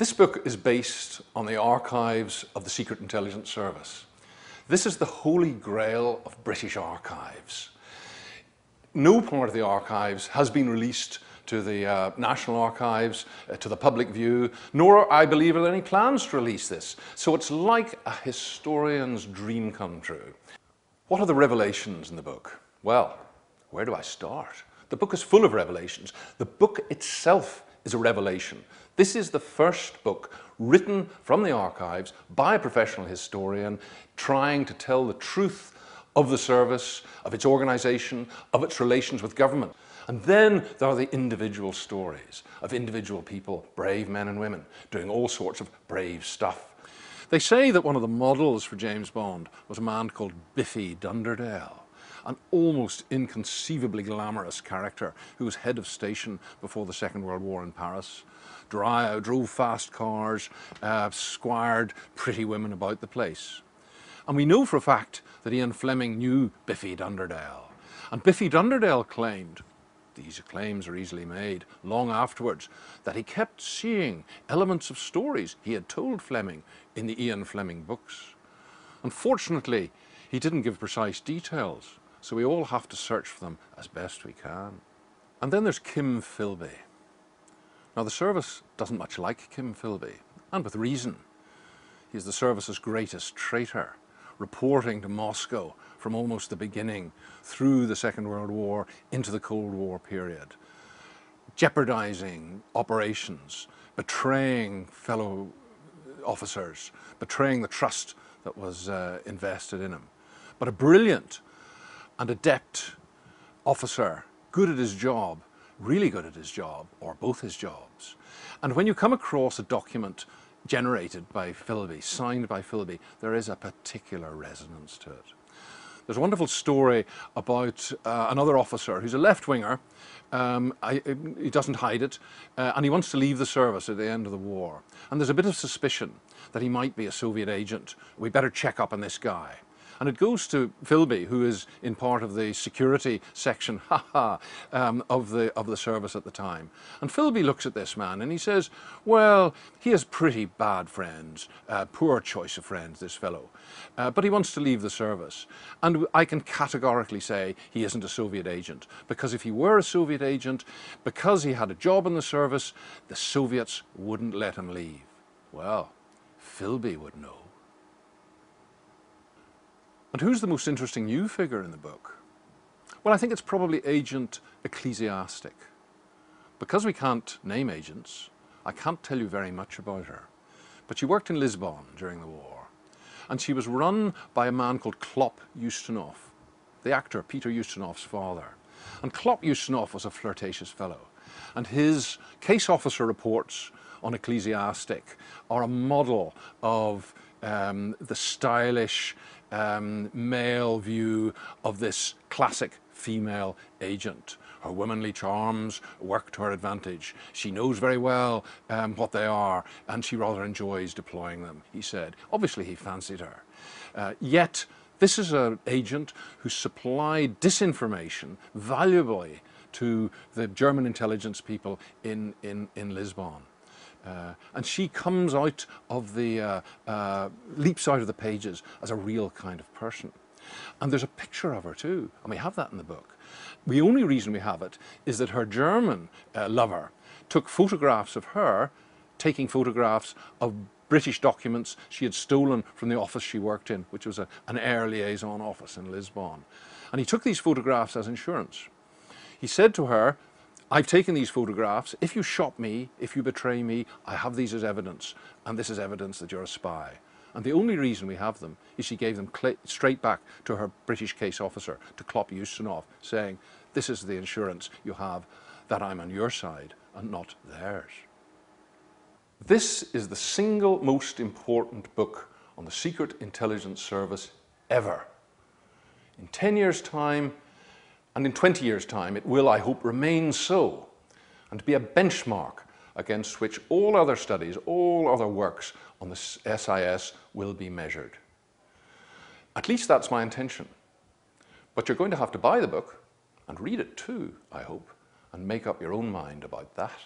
This book is based on the archives of the Secret Intelligence Service. This is the holy grail of British archives. No part of the archives has been released to the uh, National Archives, uh, to the public view, nor, I believe, are there any plans to release this. So it's like a historian's dream come true. What are the revelations in the book? Well, where do I start? The book is full of revelations. The book itself is a revelation. This is the first book written from the archives by a professional historian trying to tell the truth of the service, of its organization, of its relations with government. And then there are the individual stories of individual people, brave men and women, doing all sorts of brave stuff. They say that one of the models for James Bond was a man called Biffy Dunderdale an almost inconceivably glamorous character who was head of station before the Second World War in Paris. Dry, drove fast cars, uh, squired pretty women about the place. And we know for a fact that Ian Fleming knew Biffy Dunderdale. And Biffy Dunderdale claimed, these claims are easily made, long afterwards, that he kept seeing elements of stories he had told Fleming in the Ian Fleming books. Unfortunately, he didn't give precise details, so we all have to search for them as best we can. And then there's Kim Philby. Now the service doesn't much like Kim Philby, and with reason. He's the service's greatest traitor, reporting to Moscow from almost the beginning through the Second World War into the Cold War period, jeopardizing operations, betraying fellow officers, betraying the trust that was uh, invested in him. But a brilliant and adept officer, good at his job, really good at his job, or both his jobs. And when you come across a document generated by Philby, signed by Philby, there is a particular resonance to it. There's a wonderful story about uh, another officer who's a left-winger. Um, he doesn't hide it, uh, and he wants to leave the service at the end of the war. And there's a bit of suspicion that he might be a Soviet agent. We better check up on this guy. And it goes to Philby, who is in part of the security section haha, um, of, the, of the service at the time. And Philby looks at this man and he says, well, he has pretty bad friends, uh, poor choice of friends, this fellow. Uh, but he wants to leave the service. And I can categorically say he isn't a Soviet agent, because if he were a Soviet agent, because he had a job in the service, the Soviets wouldn't let him leave. Well, Philby would know. And who's the most interesting new figure in the book? Well, I think it's probably Agent Ecclesiastic. Because we can't name agents, I can't tell you very much about her. But she worked in Lisbon during the war. And she was run by a man called Klop Ustinov, the actor Peter Ustinov's father. And Klop Ustinov was a flirtatious fellow. And his case officer reports on Ecclesiastic are a model of um, the stylish um, male view of this classic female agent. Her womanly charms work to her advantage. She knows very well um, what they are and she rather enjoys deploying them, he said. Obviously he fancied her. Uh, yet this is an agent who supplied disinformation valuably to the German intelligence people in, in, in Lisbon. Uh, and she comes out of the, uh, uh, leaps out of the pages as a real kind of person. And there's a picture of her too, and we have that in the book. The only reason we have it is that her German uh, lover took photographs of her, taking photographs of British documents she had stolen from the office she worked in, which was a, an air liaison office in Lisbon. And he took these photographs as insurance. He said to her, I've taken these photographs. If you shot me, if you betray me, I have these as evidence. And this is evidence that you're a spy. And the only reason we have them is she gave them straight back to her British case officer, to Klop Ustinov, saying, this is the insurance you have that I'm on your side and not theirs. This is the single most important book on the Secret Intelligence Service ever. In 10 years' time, and in 20 years' time, it will, I hope, remain so and be a benchmark against which all other studies, all other works on the SIS will be measured. At least that's my intention. But you're going to have to buy the book and read it too, I hope, and make up your own mind about that.